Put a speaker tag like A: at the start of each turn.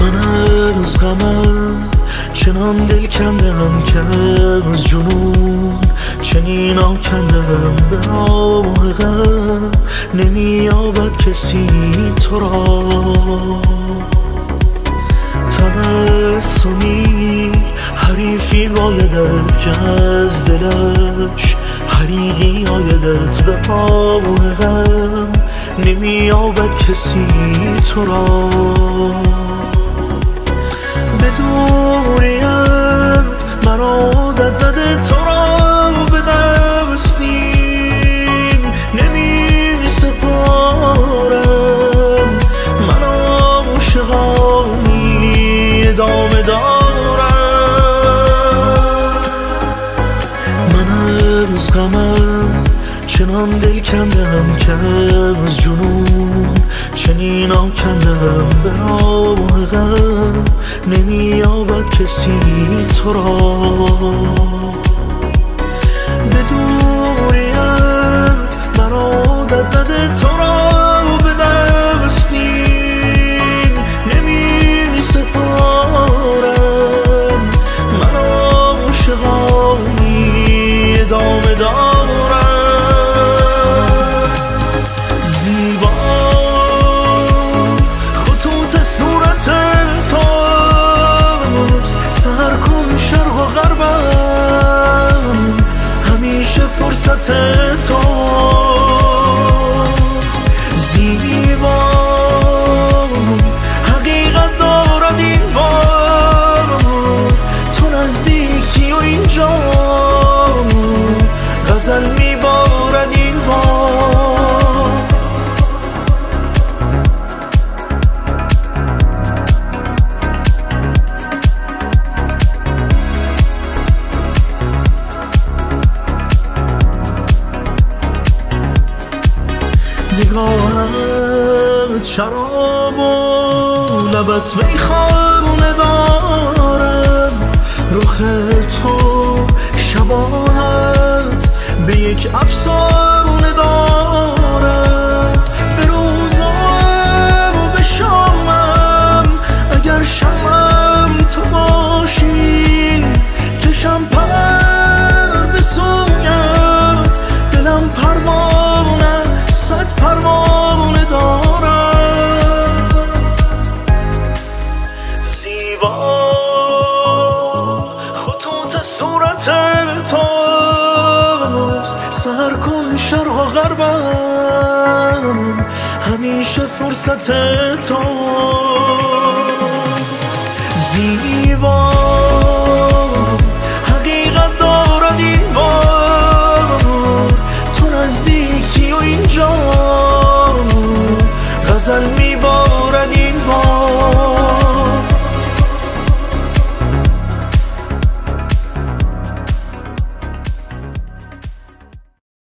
A: من از غمم چنان دل کندم که از جنون چنین آکندم به راه غم نمیابد کسی تو را. تبسمی حریفی بایدد که از دلش حریقی آیدت به راه غم نمیابد کسی تو را. ادامه دارم. من از غمم چنان دل کندم که از جنون چنین آکندم. به راه غم نمیابد کسی تو را. فرصت توست نگاهت شراب و لبت میخانه دارم رخ تو شباهت به یک افسانه دارد. صورت توست سر کن شرق و غربم. همیشه فرصت توست